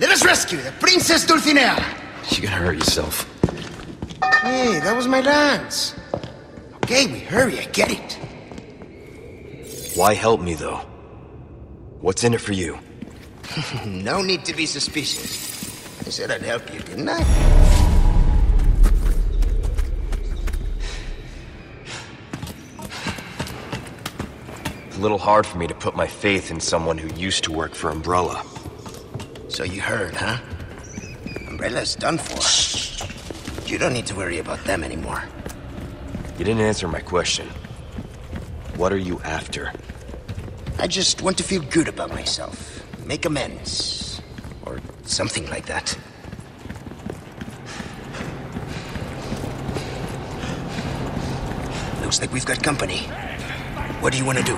Let us rescue the Princess Dulcinea! You're gonna hurt yourself. Hey, that was my lance. Okay, we hurry, I get it. Why help me, though? What's in it for you? no need to be suspicious. I said I'd help you, didn't I? A little hard for me to put my faith in someone who used to work for Umbrella. So you heard, huh? Umbrella's done for. You don't need to worry about them anymore. You didn't answer my question. What are you after? I just want to feel good about myself. Make amends. Or something like that. Looks like we've got company. What do you want to do?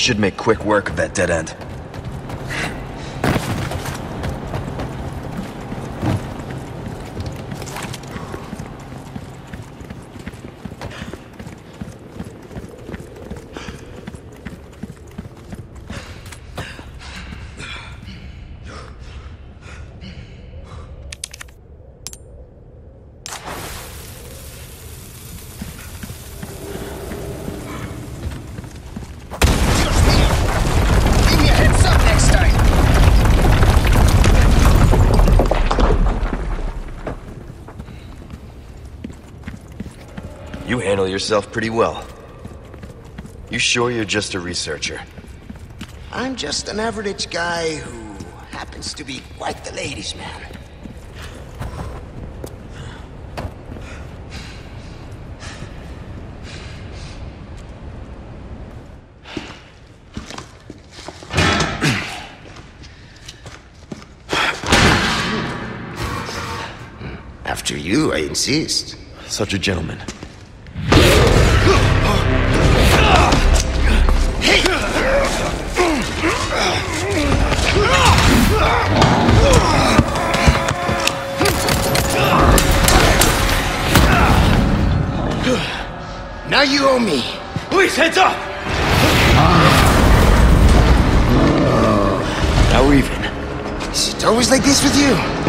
Should make quick work of that dead end. Give me a heads up next time. You handle yourself pretty well. You sure you're just a researcher? I'm just an average guy who happens to be quite the ladies' man. After you, I insist. Such a gentleman. Now you owe me. Please, heads up! Now even. Is it always like this with you?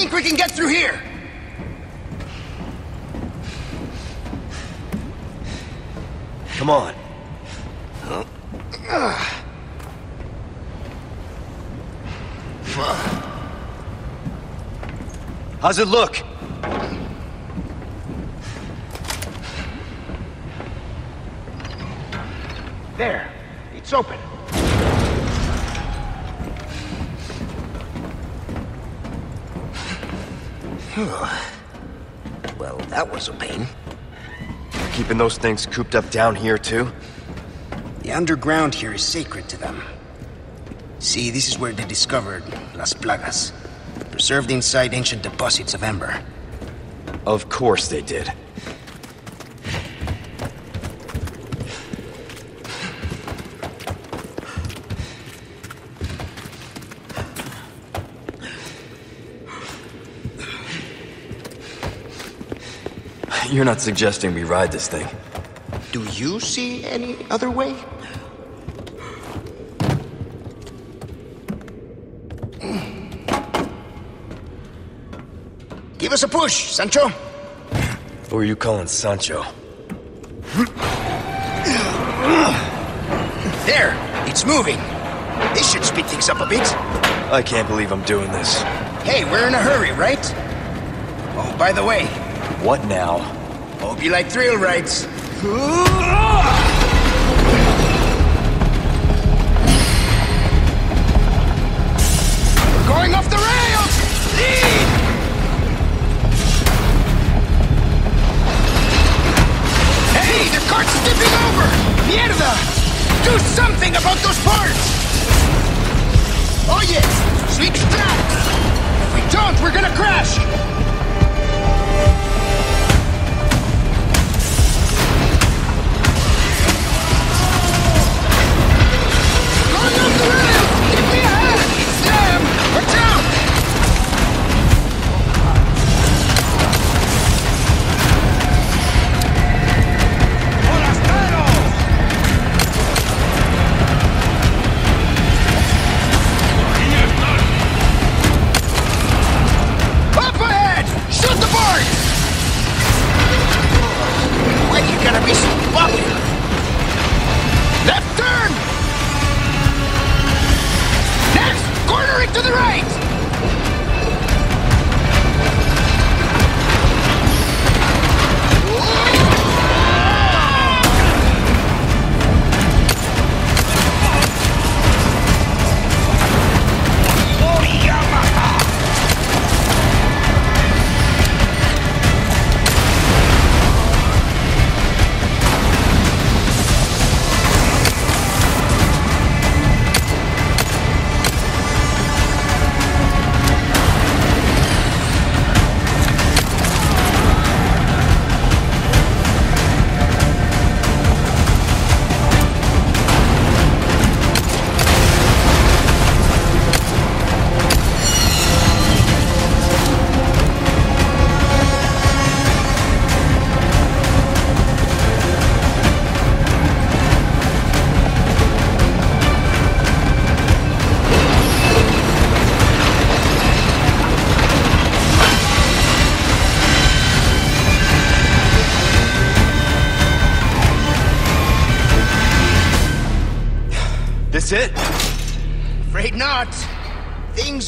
Think we can get through here! Come on. How's it look? There, it's open. Well, that was a pain. Keeping those things cooped up down here, too? The underground here is sacred to them. See, this is where they discovered Las Plagas, preserved inside ancient deposits of ember. Of course they did. You're not suggesting we ride this thing. Do you see any other way? Give us a push, Sancho. Who are you calling Sancho? There! It's moving! This should speed things up a bit. I can't believe I'm doing this. Hey, we're in a hurry, right? Oh, by the way... What now? Hope you like thrill rides.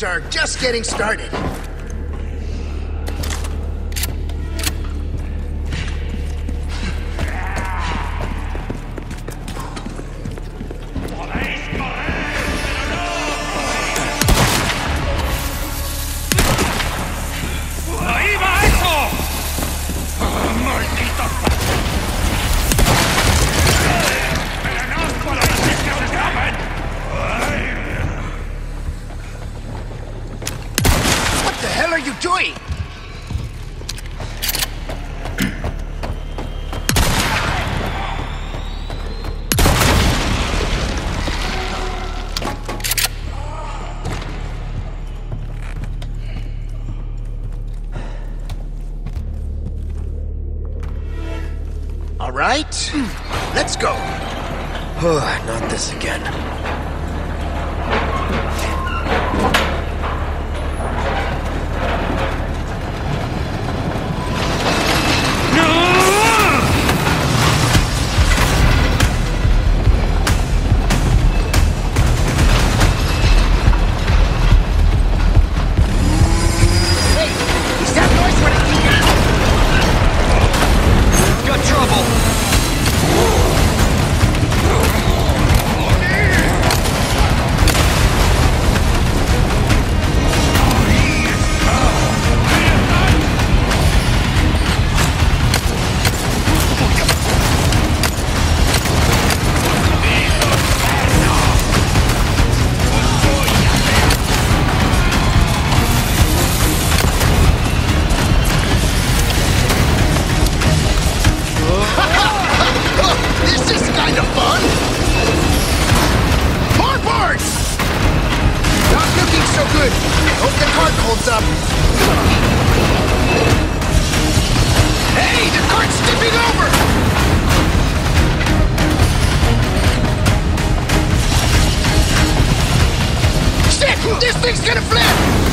are just getting started. good. Hope the cart holds up. Hey, the cart's tipping over! Shit! This thing's gonna flip!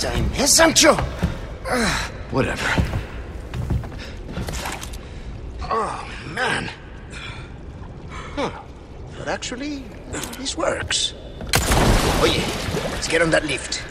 Time, eh, Sancho? Whatever. Oh, man. Huh. But actually, this works. Oh yeah, let's get on that lift.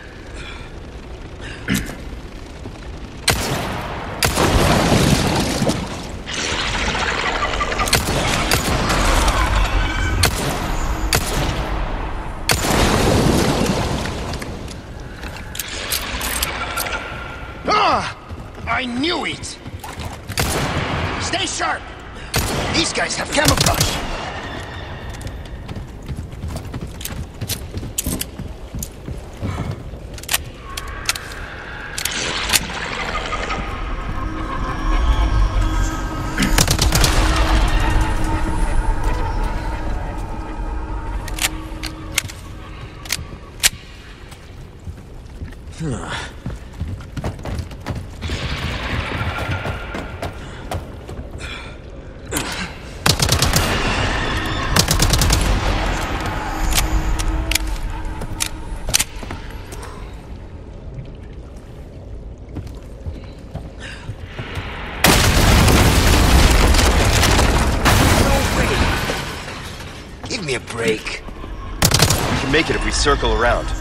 Circle around.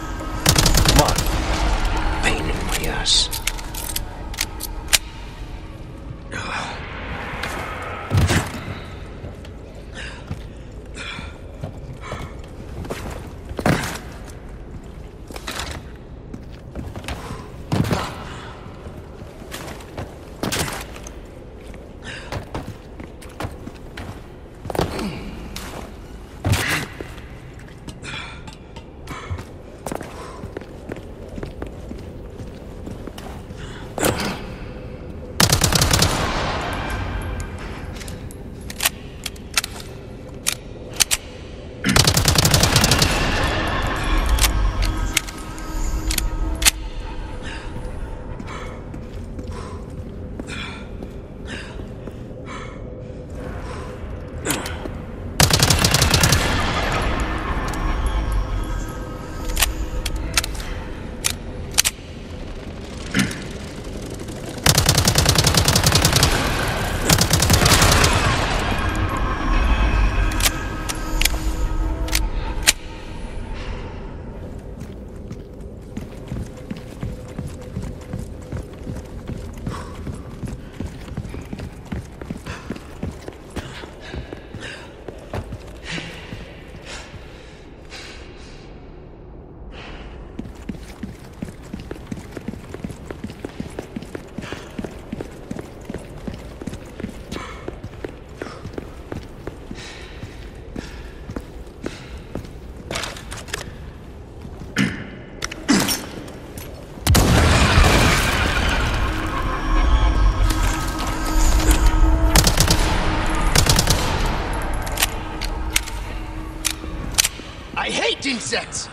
Insects!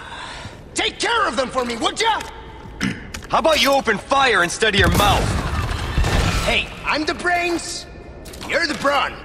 Take care of them for me, would ya? How about you open fire instead of your mouth? Hey, I'm the brains. You're the brawn.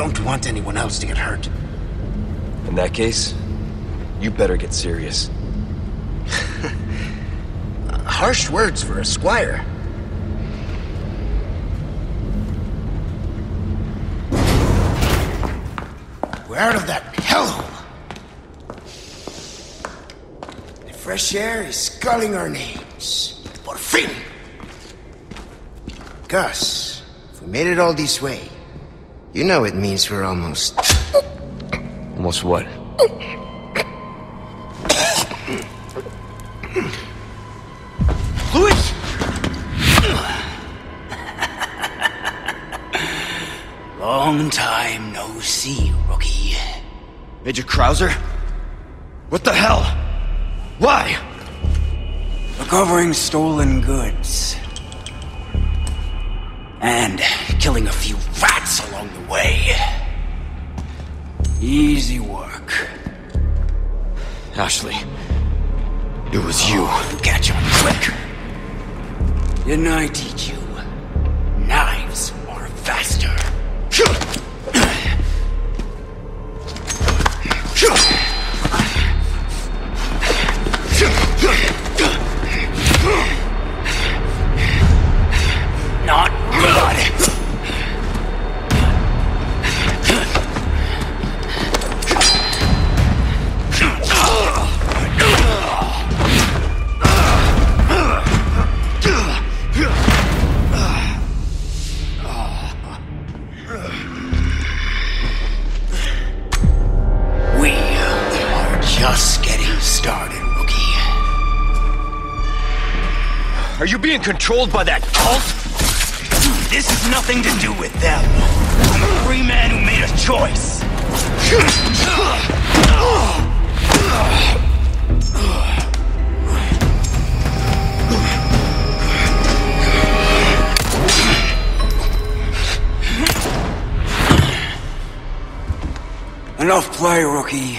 don't want anyone else to get hurt. In that case, you better get serious. Harsh words for a squire. We're out of that hellhole. The fresh air is sculling our names. Por fin! Gus, if we made it all this way, you know it means we're almost... Almost what? Luis! Long time no see, rookie. Major Krauser? What the hell? Why? Recovering stolen goods. And killing a few Easy work. Ashley. It was you. Catch on quick. Didn't I teach you? Started, rookie. Are you being controlled by that cult? This has nothing to do with them. I'm a free man who made a choice. Enough play, rookie.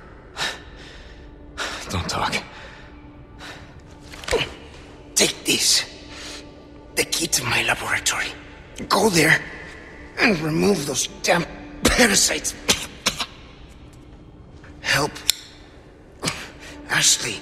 Laboratory. Go there and remove those damn parasites. Help. Ashley.